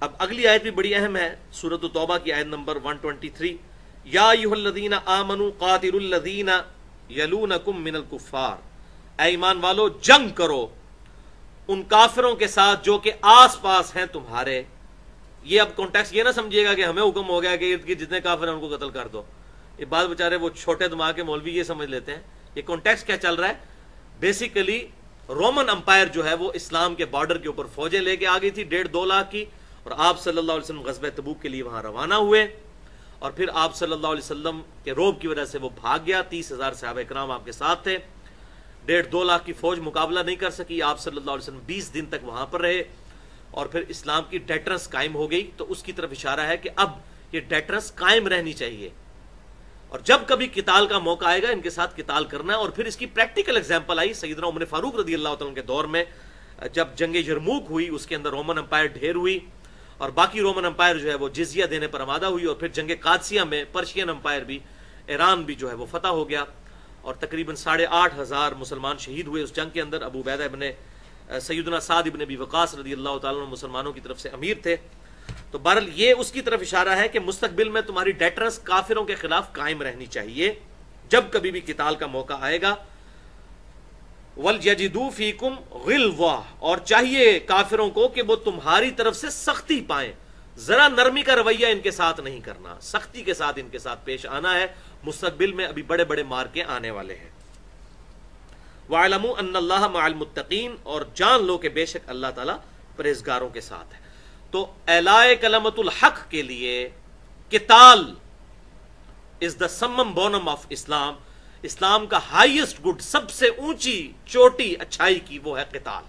اب اگلی آیت بھی بڑی اہم ہے سورت التوبہ کی آیت نمبر 123 یا ایوہ الذین آمنوا قاتل الذین یلونکم من الکفار۔ اے ایمان والو، جنگ کرو۔ ان کافروں کے ساتھ جو کہ آس پاس ہیں تمہارے۔ یہ اب کانٹیکس یہ نہ سمجھیے گا کہ ہمیں حکم ہو گیا کہ ارد گرد جتنے کافر ہیں ان کو قتل کر دو۔ یہ بات بےچارے وہ چھوٹے دماغ کے مولوی یہ سمجھ لیتے ہیں۔ یہ کانٹیکس کیا چل رہا ہے؟ بیسیکلی رومن امپائر جو ہے وہ اسلام کے بارڈر کے اوپر فوجیں لے کے آ گئی تھی، ڈیڑھ دو لاکھ کی۔ اور آپ صلی اللہ علیہ وسلم غزب تبوک کے لیے وہاں روانہ ہوئے اور پھر آپ صلی اللہ علیہ وسلم کے روب کی وجہ سے وہ بھاگ گیا۔ تیس ہزار صحابہ اکرام آپ کے ساتھ تھے۔ ڈیڑھ دو لاکھ کی فوج مقابلہ نہیں کر سکی۔ آپ صلی اللہ علیہ وسلم بیس دن تک وہاں پر رہے اور پھر اسلام کی ڈیٹرنس قائم ہو گئی۔ تو اس کی طرف اشارہ ہے کہ اب یہ ڈیٹرنس قائم رہنی چاہیے۔ اور جب کبھی کتال کا موقع آئے گا، ان کے ساتھ کتال کرنا اور پھر اس کی پریکٹیکل اگزامپل آئی سیدنا عمر فاروق رضی اللہ تعالیٰ کے دور میں۔ جب جنگ یرموک ہوئی، اس کے اندر رومن امپائر ڈھیر ہوئی۔ اور باقی رومن امپائر جو ہے وہ جزیہ دینے پر آمادہ ہوئی اور پھر جنگ قادسیہ میں پرشین امپائر بھی، ایران بھی جو ہے وہ فتح ہو گیا اور تقریباً ساڑھے آٹھ ہزار مسلمان شہید ہوئے اس جنگ کے اندر۔ ابو بیدہ ابن سیدنا سعد ابن ابی وقاص رضی اللہ تعالیٰ مسلمانوں کی طرف سے امیر تھے۔ تو بہرحال یہ اس کی طرف اشارہ ہے کہ مستقبل میں تمہاری ڈیٹرنس کافروں کے خلاف قائم رہنی چاہیے۔ جب کبھی بھی قتال کا موقع آئے گا وَلْيَجِدُوا فِيكُمْ غِلْوَةً۔ اور چاہیے کافروں کو کہ وہ تمہاری طرف سے سختی پائیں۔ ذرا نرمی کا رویہ ان کے ساتھ نہیں کرنا۔ سختی کے ساتھ ان کے ساتھ پیش آنا ہے۔ مستقبل میں ابھی بڑے بڑے مار کے آنے والے ہیں۔ وَعَلَمُوا أَنَّ اللَّهَ مَعَ اور جان لو کہ بے شک اللہ تعالیٰ پرہیزگاروں کے ساتھ ہے۔ تو اعلائے کلمت الحق کے لیے کتال از دا سمم بونم آف اسلام اسلام کا ہائیسٹ گڈ سب سے اونچی، چوٹی، اچھائی کی وہ ہے قتال۔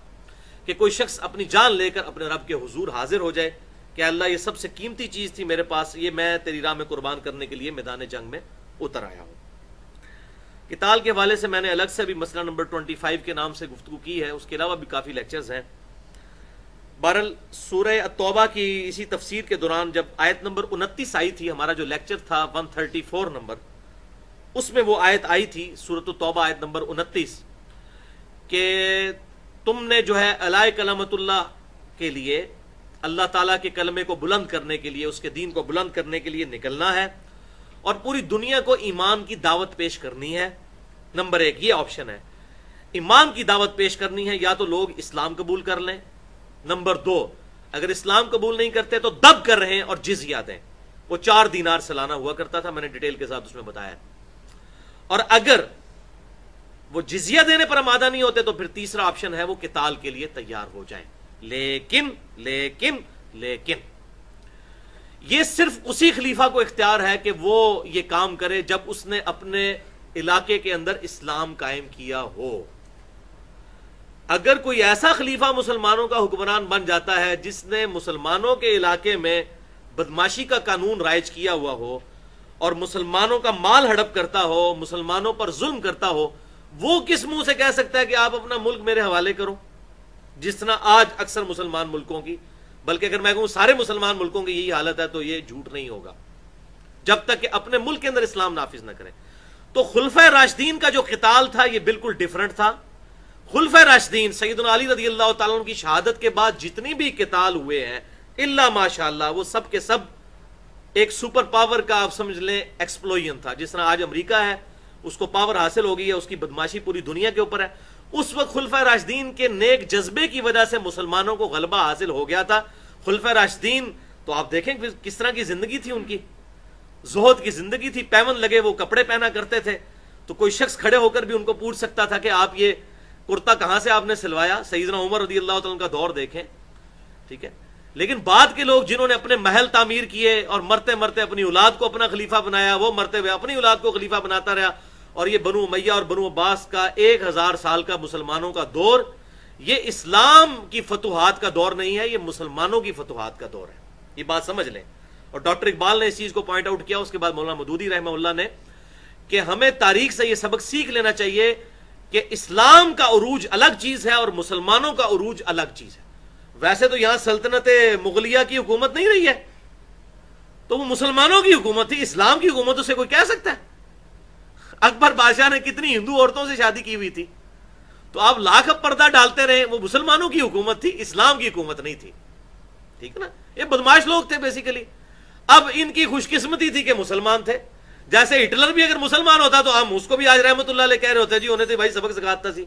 کہ کوئی شخص اپنی جان لے کر اپنے رب کے حضور حاضر ہو جائے کہ اللہ یہ سب سے قیمتی چیز تھی میرے پاس، یہ میں تیری راہ میں قربان کرنے کے لیے میدان جنگ میں اتر آیا ہوں۔ کتال کے حوالے سے میں نے الگ سے بھی مسئلہ نمبر 25 کے نام سے گفتگو کی ہے، اس کے علاوہ بھی کافی لیکچرز ہیں۔ بہرحال، سورہ توبہ کی اسی تفسیر کے دوران جب آیت نمبر انتیس آئی تھی، ہمارا جو لیکچر تھا 134 نمبر اس میں وہ آیت آئی تھی سورت التوبہ آیت نمبر انتیس، کہ تم نے جو ہے علائے کلامت اللہ کے لیے، اللہ تعالیٰ کے کلمے کو بلند کرنے کے لیے، اس کے دین کو بلند کرنے کے لیے نکلنا ہے اور پوری دنیا کو ایمان کی دعوت پیش کرنی ہے۔ نمبر ایک، یہ آپشن ہے۔ ایمان کی دعوت پیش کرنی ہے، یا تو لوگ اسلام قبول کر لیں۔ نمبر دو، اگر اسلام قبول نہیں کرتے تو دب کر رہے ہیں اور جز یاد ہیں وہ چار دینار سالانہ ہوا کرتا تھا، میں نے ڈیٹیل کے ساتھ اس میں بتایا۔ اور اگر وہ جزیہ دینے پر آمادہ نہیں ہوتے تو پھر تیسرا آپشن ہے وہ کتال کے لیے تیار ہو جائیں۔ لیکن لیکن لیکن۔ یہ صرف اسی خلیفہ کو اختیار ہے کہ وہ یہ کام کرے جب اس نے اپنے علاقے کے اندر اسلام قائم کیا ہو۔ اگر کوئی ایسا خلیفہ مسلمانوں کا حکمران بن جاتا ہے جس نے مسلمانوں کے علاقے میں بدماشی کا قانون رائج کیا ہوا ہو اور مسلمانوں کا مال ہڑپ کرتا ہو، مسلمانوں پر ظلم کرتا ہو، وہ کس منہ سے کہہ سکتا ہے کہ آپ اپنا ملک میرے حوالے کرو؟ جس طرح آج اکثر مسلمان ملکوں کی، بلکہ اگر میں کہوں سارے مسلمان ملکوں کی یہی حالت ہے تو یہ جھوٹ نہیں ہوگا۔ جب تک کہ اپنے ملک کے اندر اسلام نافذ نہ کریں۔ تو خلفہ راشدین کا جو قتال تھا، یہ بالکل ڈیفرنٹ تھا۔ خلف راشدین سعید علی رضی اللہ تعالیٰ کی شہادت کے بعد جتنی بھی کتال ہوئے ہیں اللہ ماشاء اللہ وہ سب کے سب ایک سپر پاور کا آپ سمجھ لیں ایکسپلوئن تھا۔ جس طرح آج امریکہ ہے، اس کو پاور حاصل ہو گئی ہے، اس کی بدماشی پوری دنیا کے اوپر ہے۔ اس وقت خلفہ راشدین کے نیک جذبے کی وجہ سے مسلمانوں کو غلبہ حاصل ہو گیا تھا۔ خلفہ راشدین، تو آپ دیکھیں کس طرح کی زندگی تھی ان کی۔ زہد کی زندگی تھی، پیون لگے وہ کپڑے پہنا کرتے تھے۔ تو کوئی شخص کھڑے ہو کر بھی ان کو پوچھ سکتا تھا کہ آپ یہ کرتا کہاں سے آپ نے سلوایا؟ سیدنا عمر رضی اللہ تعالیٰ کا دور دیکھیں۔ ٹھیک ہے؟ لیکن بعد کے لوگ جنہوں نے اپنے محل تعمیر کیے اور مرتے مرتے اپنی اولاد کو اپنا خلیفہ بنایا، وہ مرتے ہوئے اپنی اولاد کو خلیفہ بناتا رہا۔ اور یہ بنو میاں اور بنو عباس کا ایک ہزار سال کا مسلمانوں کا دور، یہ اسلام کی فتوحات کا دور نہیں ہے، یہ مسلمانوں کی فتوحات کا دور ہے۔ یہ بات سمجھ لیں۔ اور ڈاکٹر اقبال نے اس چیز کو پوائنٹ آؤٹ کیا، اس کے بعد مولانا مدودی رحمہ اللہ نے، کہ ہمیں تاریخ سے یہ سبق سیکھ لینا چاہیے کہ اسلام کا عروج الگ چیز ہے اور مسلمانوں کا عروج الگ چیز ہے۔ ویسے تو یہاں سلطنت مغلیہ کی حکومت نہیں رہی ہے۔ تو وہ مسلمانوں کی حکومت تھی، اسلام کی حکومت، اسے کوئی کہہ سکتا ہے؟ اکبر بادشاہ نے کتنی ہندو عورتوں سے شادی کی ہوئی تھی۔ تو آپ لاکھ پردہ ڈالتے رہے، وہ مسلمانوں کی حکومت تھی، اسلام کی حکومت نہیں تھی۔ ٹھیک ہے نا؟ یہ بدماش لوگ تھے بیسیکلی اب ان کی خوش قسمتی تھی کہ مسلمان تھے۔ جیسے ہٹلر بھی اگر مسلمان ہوتا تو ہم اس کو بھی آج رحمت اللہ علیہ کہہ رہے ہوتے جی انہیں تو بھائی سبق سکھاتا سی۔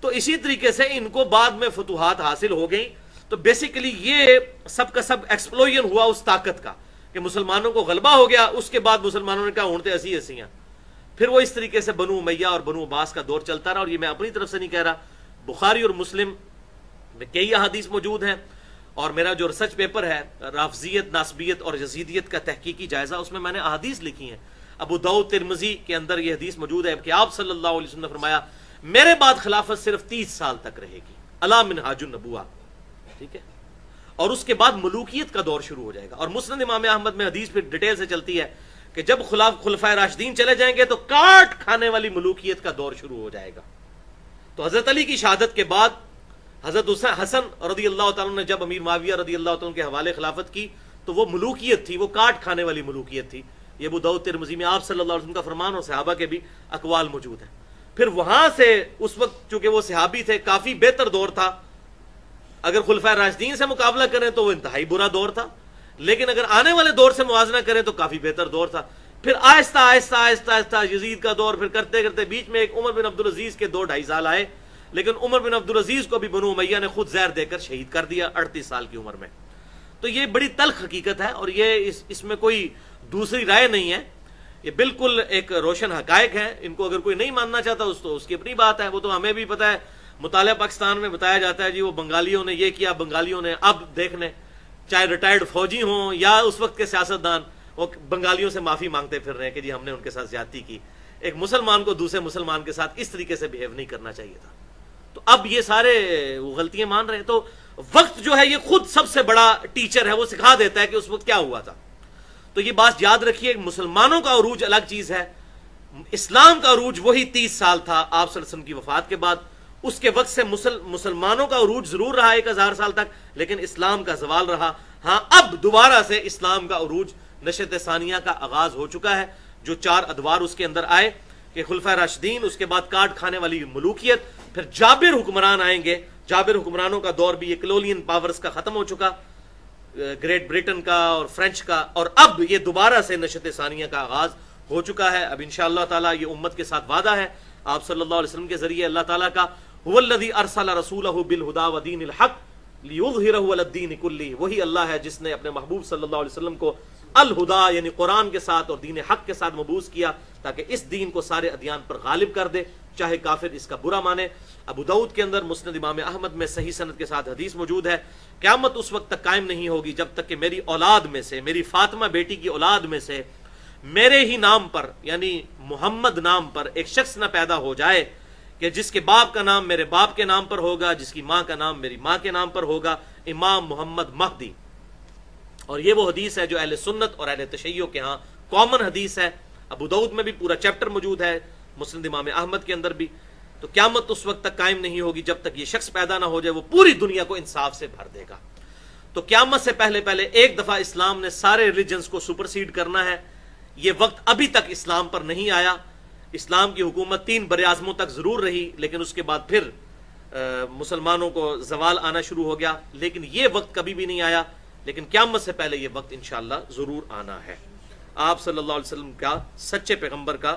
تو اسی طریقے سے ان کو بعد میں فتوحات حاصل ہو گئیں۔ تو بیسیکلی یہ سب کا سب ایکسپلوژن ہوا اس طاقت کا کہ مسلمانوں کو غلبہ ہو گیا، اس کے بعد مسلمانوں نے کہا اونٹتے اسی ایسی پھر وہ اس طریقے سے بنو میاں اور بنو عباس کا دور چلتا رہا اور یہ میں اپنی طرف سے نہیں کہہ رہا، بخاری اور مسلم میں کئی احادیث موجود ہیں اور میرا جو ریسرچ پیپر ہے، رافضیت، ناسبیت اور یزیدیت کا تحقیقی جائزہ، اس میں میں نے احادیث لکھی ہیں۔ ابو دعود ترمزی کے اندر یہ حدیث موجود ہے کہ آپ صلی اللہ علیہ وسلم نے فرمایا، میرے بعد خلافت صرف تیس سال تک رہے گی اللہ من حاج النبوہ۔ ٹھیک ہے؟ اور اس کے بعد ملوکیت کا دور شروع ہو جائے گا۔ اور مسند امام احمد میں حدیث پہ ڈیٹیل سے چلتی ہے کہ جب خلاف خلفۂ راشدین چلے جائیں گے تو کاٹ کھانے والی ملوکیت کا دور شروع ہو جائے گا۔ تو حضرت علی کی شہادت کے بعد حضرت حسن رضی اللہ تعالیٰ نے جب امیر معاویہ رضی اللہ تعالیٰ کے حوالے خلافت کی تو وہ ملوکیت تھی، وہ کاٹ کھانے والی ملوکیت تھی۔ یہ بدعود ترمزی میں آپ صلی اللہ علیہ وسلم کا فرمان اور صحابہ کے بھی اقوال موجود ہیں۔ پھر وہاں سے اس وقت چونکہ وہ صحابی تھے، کافی بہتر دور تھا۔ اگر خلفۂ راجدین سے مقابلہ کریں تو وہ انتہائی برا دور تھا، لیکن اگر آنے والے دور سے موازنہ کریں تو کافی بہتر دور تھا۔ پھر آہستہ آہستہ آہستہ آہستہ یزید کا دور، پھر کرتے کرتے بیچ میں ایک عمر بن عبدالعزیز کے دو ڈھائی سال آئے۔ لیکن عمر بن عبدالعزیز کو بھی بنو میاں نے خود زہر دے کر شہید کر دیا اڑتیس سال کی عمر میں۔ تو یہ بڑی تلخ حقیقت ہے اور یہ اس اس میں کوئی دوسری رائے نہیں ہے۔ یہ بالکل ایک روشن حقائق ہے ان کو اگر کوئی نہیں ماننا چاہتا، اس تو اس کی اپنی بات ہے۔ وہ تو ہمیں بھی پتا ہے۔ مطالعہ پاکستان میں بتایا جاتا ہے جی وہ بنگالیوں نے یہ کیا، بنگالیوں نے اب دیکھنے، چاہے ریٹائرڈ فوجی ہوں یا اس وقت کے سیاستدان، وہ بنگالیوں سے معافی مانگتے پھر رہے ہیں کہ جی ہم نے ان کے ساتھ زیادتی کی۔ ایک مسلمان کو دوسرے مسلمان کے ساتھ اس طریقے سے بہیو نہیں کرنا چاہیے تھا۔ تو اب یہ سارے وہ غلطیاں مان رہے ہیں۔ تو وقت جو ہے، یہ خود سب سے بڑا ٹیچر ہے، وہ سکھا دیتا ہے کہ اس وقت کیا ہوا تھا۔ تو یہ بات یاد رکھیے، مسلمانوں کا عروج الگ چیز ہے۔ اسلام کا عروج وہی تیس سال تھا، آپ وسلم کی وفات کے بعد۔ اس کے وقت سے مسل مسلمانوں کا عروج ضرور رہا ایک ہزار سال تک، لیکن اسلام کا زوال رہا۔ ہاں اب دوبارہ سے اسلام کا عروج نشت ثانیہ کا آغاز ہو چکا ہے، جو چار ادوار اس کے اندر آئے کہ خلفہ راشدین، اس کے بعد کاٹ کھانے والی ملوکیت، پھر جابر حکمران آئیں گے۔ جابر حکمرانوں کا دور بھی یہ کلولین پاورز کا ختم ہو چکا، گریٹ بریٹن کا اور فرینچ کا، اور اب یہ دوبارہ سے نشت ثانیہ کا آغاز ہو چکا ہے۔ اب انشاءاللہ تعالی یہ امت کے ساتھ وعدہ ہے۔ آپ صلی اللہ علیہ وسلم کے ذریعے اللہ تعالیٰ کا ارسل رسولہ بالہدا ودین الحق الدین کلی وہی اللہ ہے جس نے اپنے محبوب صلی اللہ علیہ وسلم کو الہدا یعنی قرآن کے ساتھ اور دین حق کے ساتھ مبوس کیا تاکہ اس دین کو سارے ادیان پر غالب کر دے، چاہے کافر اس کا برا مانے۔ ابو دعود کے اندر مسند امام احمد میں صحیح صنعت کے ساتھ حدیث موجود ہے، قیامت اس وقت تک قائم نہیں ہوگی جب تک کہ میری اولاد میں سے، میری فاطمہ بیٹی کی اولاد میں سے میرے ہی نام پر یعنی محمد نام پر ایک شخص نہ پیدا ہو جائے۔ کہ جس کے باپ کا نام میرے باپ کے نام پر ہوگا، جس کی ماں کا نام میری ماں کے نام پر ہوگا، امام محمد مہدی۔ اور یہ وہ حدیث ہے جو اہل سنت اور اہل تشیعوں کے ہاں کامن حدیث ہے۔ ابو دعود میں بھی پورا چیپٹر موجود ہے، مسلم امام احمد کے اندر بھی۔ تو قیامت اس وقت تک قائم نہیں ہوگی جب تک یہ شخص پیدا نہ ہو جائے، وہ پوری دنیا کو انصاف سے بھر دے گا۔ تو قیامت سے پہلے پہلے ایک دفعہ اسلام نے سارے ریلیجنس کو سپرسیڈ کرنا ہے۔ یہ وقت ابھی تک اسلام پر نہیں آیا۔ اسلام کی حکومت تین بر اعظموں تک ضرور رہی، لیکن اس کے بعد پھر مسلمانوں کو زوال آنا شروع ہو گیا، لیکن یہ وقت کبھی بھی نہیں آیا، لیکن قیامت سے پہلے یہ وقت انشاءاللہ ضرور آنا ہے۔ آپ صلی اللہ علیہ وسلم کا، سچے پیغمبر کا